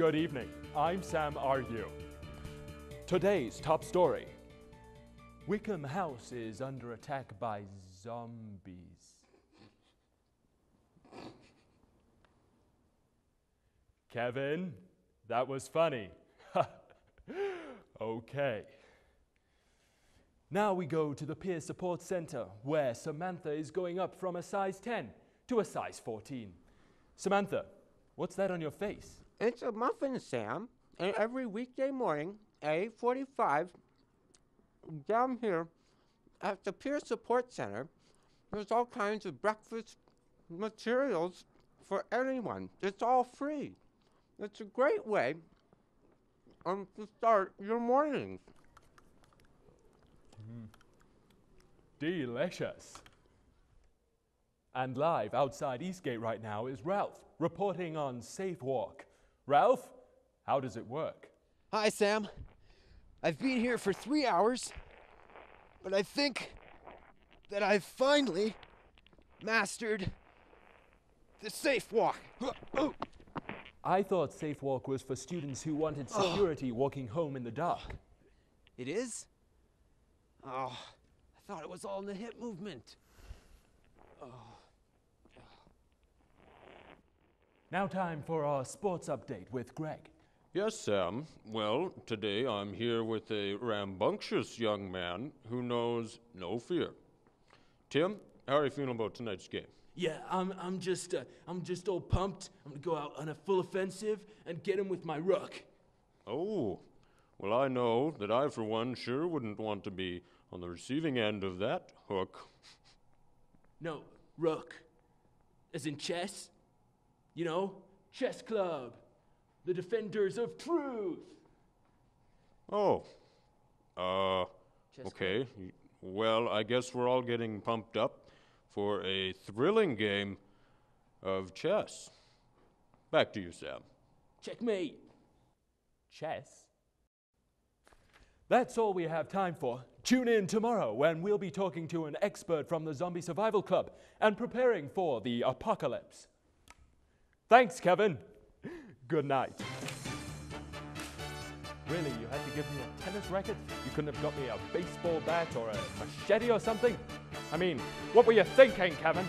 Good evening. I'm Sam Argue. Today's top story Wyckham House is under attack by zombies. Kevin, that was funny. okay. Now we go to the Peer Support Center, where Samantha is going up from a size 10 to a size 14. Samantha, what's that on your face? It's a muffin, Sam. And every weekday morning at 8:45, down here at the Peer Support Center, there's all kinds of breakfast materials for anyone. It's all free. It's a great way um, to start your mornings. Delicious. And live outside Eastgate right now is Ralph reporting on Safe Walk. Ralph, how does it work? Hi, Sam. I've been here for three hours, but I think that I've finally mastered the safe walk. Oh, I thought Safe Walk was for students who wanted oh. security walking home in the dark. it is? Oh, I thought it was all in the hip movement. Oh. Now, time for our sports update with Greg. Yes, Sam. Well, today I'm here with a rambunctious young man who knows no fear. Tim, how are you feeling about tonight's game? Yeah, I'm, I'm just, uh, I'm just all pumped. I'm gonna go out on a full offensive and get him with my rook. Oh, well, I know that I, for one, sure wouldn't want to be on the receiving end of that hook. No, rook, as in chess. You know, chess club, the defenders of truth. Oh, uh, Chess okay. Y- Well, I guess we're all getting pumped up for a thrilling game of chess. Back to you, Sam. Checkmate. Chess. That's all we have time for. Tune in tomorrow when we'll be talking to an expert from the Zombie Survival Club and preparing for the apocalypse. Thanks, Kevin. Good night. Really, you had to give me a tennis racket? You couldn't have got me a baseball bat or a machete or something? I mean, what were you thinking, Kevin?